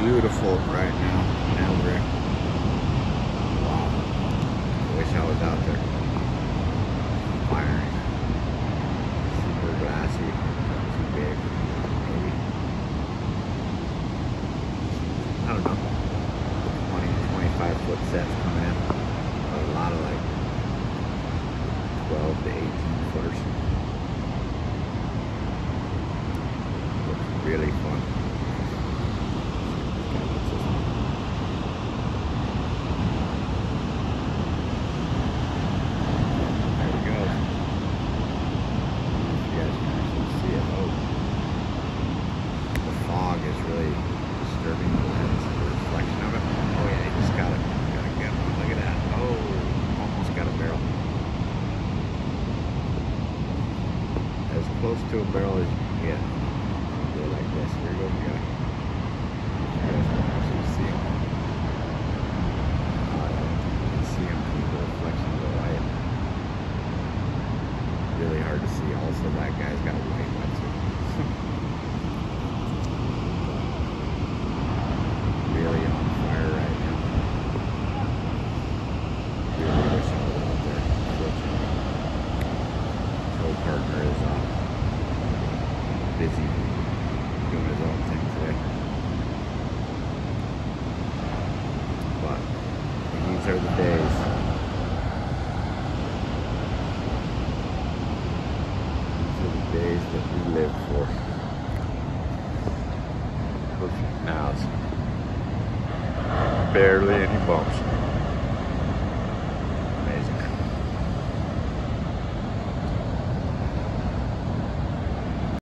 beautiful right now in Elbray. Wow. I wish I was out there. Firing. Super glassy. Too big. Maybe. I don't know. 20, 25 foot sets coming in. A lot of like 12 to 18 footers. Looks really fun. There we go. You guys can actually see it. Oh. The fog is really disturbing the lens, the reflection of it. Oh yeah, you just got it. Got a good one. Look at that. Oh, almost got a barrel. As close to a barrel as you can get. Go like this. Here goes see uh, see in the of the light. Really hard to see. Also, that guy's got a white wetsuit. really on fire right now. Really wish I was out there. Unfortunately, tow partner is uh, busy doing his own thing today. But these are the days. These are the days that we live for. Perfect now. Barely any bumps.